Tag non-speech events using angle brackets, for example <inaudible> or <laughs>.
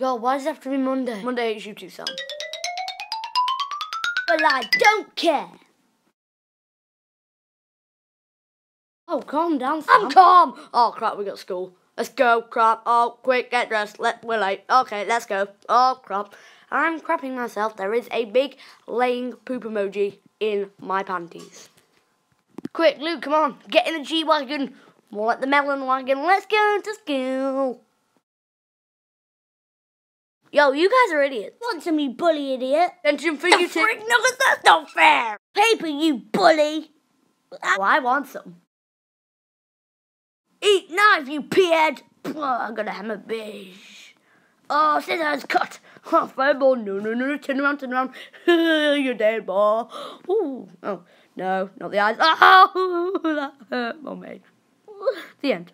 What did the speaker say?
God, why does it have to be Monday? Monday hates you too, Sam. Well, I don't care. Oh, calm down, Sam. I'm calm. Oh crap, we got school. Let's go, crap. Oh, quick, get dressed. Let we're late. Okay, let's go. Oh crap. I'm crapping myself. There is a big laying poop emoji in my panties. Quick, Luke, come on. Get in the G Wagon. More like the melon wagon. Let's go to school. Yo, you guys are idiots. Want some, you bully idiot? Attention for The you two. frick, no, that's not fair. Paper, you bully. Oh, I want some. Eat knife, you peahead. Oh, I'm gonna hammer beige. Oh, scissors, cut. <laughs> Oh, fireball. No, no, no, no. Turn around, turn around. <laughs> You're dead, ball. Ooh. Oh, no, not the eyes. <laughs> Oh, that hurt, mummy. The end.